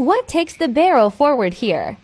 What takes the barrel forward here?